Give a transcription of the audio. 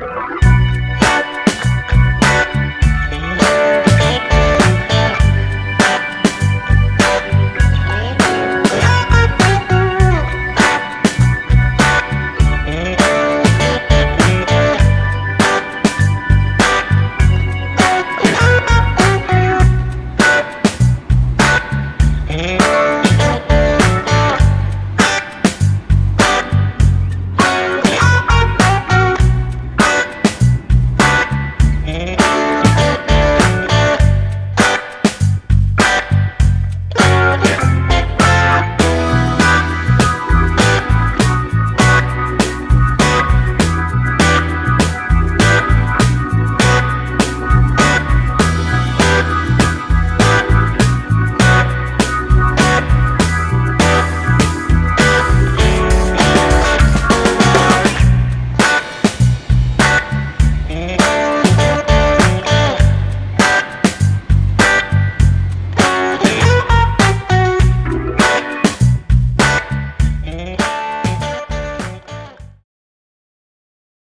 you